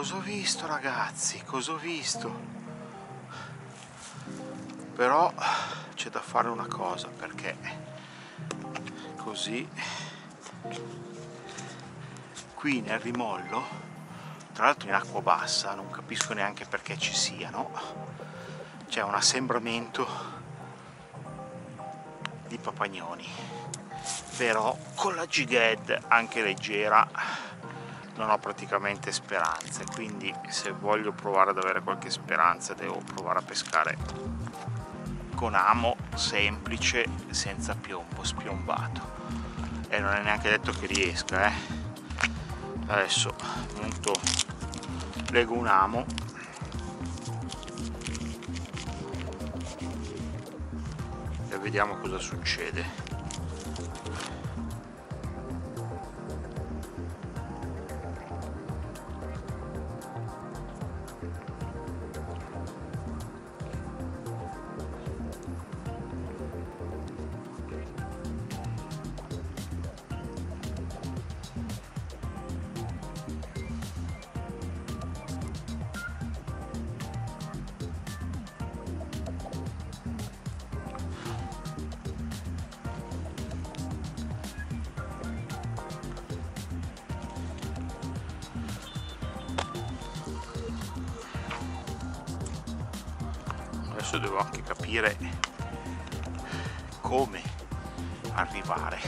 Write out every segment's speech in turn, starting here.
Cosa ho visto ragazzi? Cosa ho visto? Però c'è da fare una cosa perché così qui nel rimollo, tra l'altro in acqua bassa, non capisco neanche perché ci siano, c'è un assembramento di papagnoni. Però con la G-Ged anche leggera non ho praticamente speranze quindi se voglio provare ad avere qualche speranza devo provare a pescare con amo semplice senza piombo spiombato. E non è neanche detto che riesca eh. adesso appunto lego un amo. E vediamo cosa succede adesso devo anche capire come arrivare.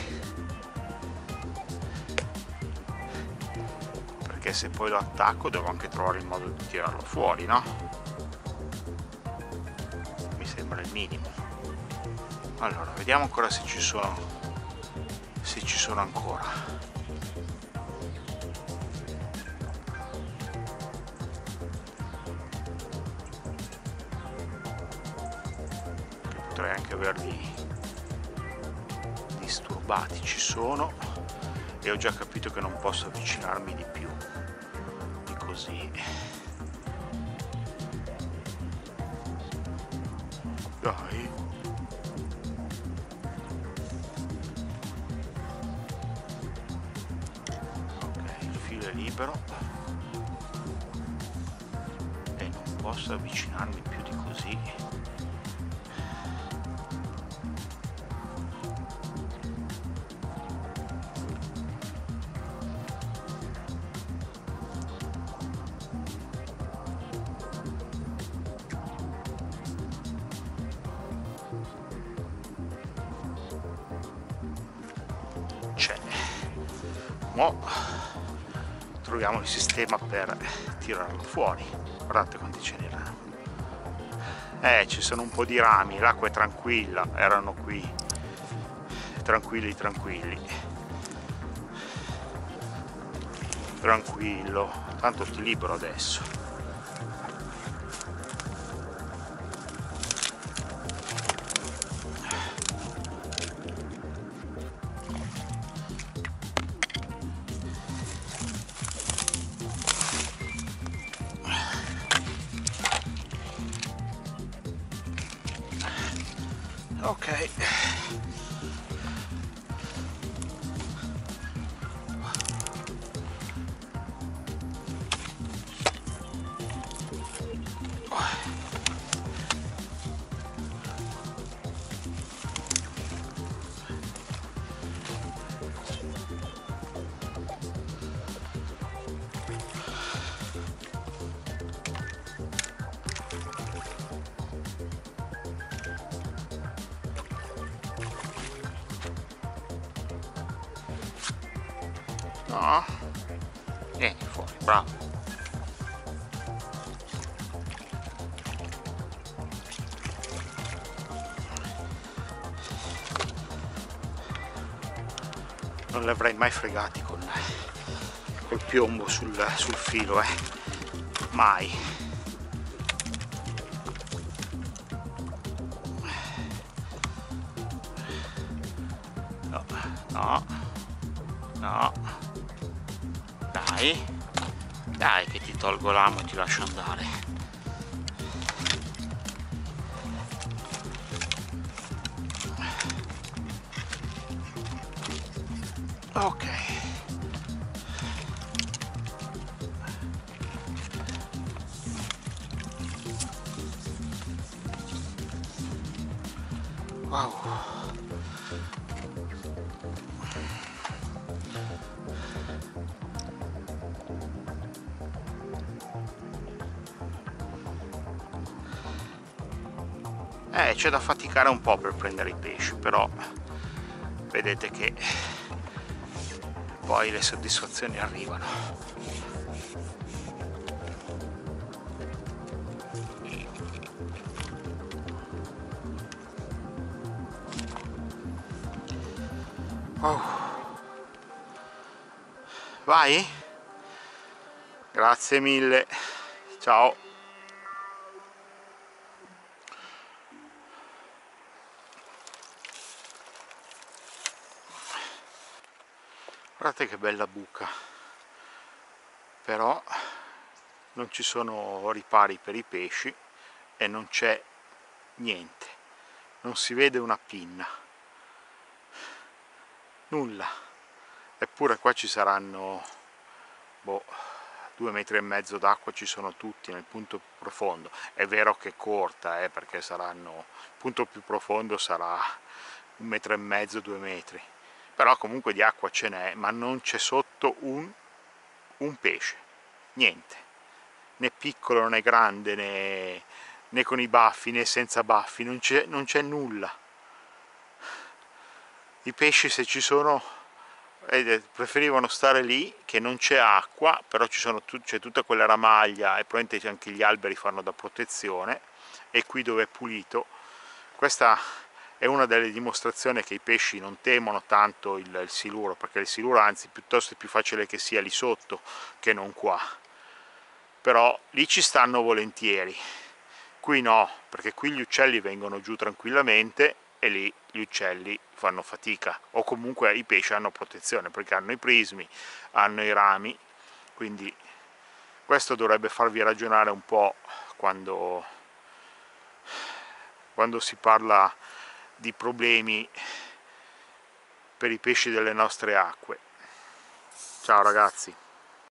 Perché se poi lo attacco devo anche trovare il modo di tirarlo fuori no? mi sembra il minimo. Allora vediamo ancora se ci sono se ci sono ancora potrei anche averli disturbati ci sono. E ho già capito che non posso avvicinarmi di più di così. Dai. Ok il filo è libero. E non posso avvicinarmi più di così mo troviamo il sistema per tirarlo fuori. Guardate quanti ce n'erano. Eh ci sono un po' di rami l'acqua è tranquilla erano qui. Tranquilli tranquilli. Tranquillo. Tanto ti libero adesso ok No. Vieni fuori, bravo. Non li avrei mai fregati con col piombo sul, sul filo, eh. Mai. No, no, no dai. Dai che ti tolgo l'amo e ti lascio andare. Ok. Wow. Eh, c'è da faticare un po' per prendere i pesci però vedete che poi le soddisfazioni arrivano. Oh. vai? Grazie mille. Ciao guardate che bella buca. Però non ci sono ripari per i pesci e non c'è niente. Non si vede una pinna. Nulla. Eppure qua ci saranno boh, due metri e mezzo d'acqua ci sono tutti nel punto più profondo. È vero che è corta eh, perché saranno il punto più profondo sarà un metro e mezzo due metri però comunque di acqua ce n'è ma non c'è sotto un, un, pesce. Niente. Né piccolo né grande né, né con i baffi né senza baffi. Non c'è nulla. I pesci se ci sono preferivano stare lì che non c'è acqua però c'è tutta quella ramaglia e probabilmente anche gli alberi fanno da protezione e qui dove è pulito. Questa è una delle dimostrazioni che i pesci non temono tanto il, il siluro, perché il siluro anzi piuttosto è più facile che sia lì sotto che non qua. Però lì ci stanno volentieri, qui no, perché qui gli uccelli vengono giù tranquillamente e lì gli uccelli fanno fatica, o comunque i pesci hanno protezione, perché hanno i prismi, hanno i rami, quindi questo dovrebbe farvi ragionare un po' quando, quando si parla di problemi per i pesci delle nostre acque. Ciao ragazzi!